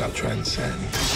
Shall transcend.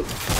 you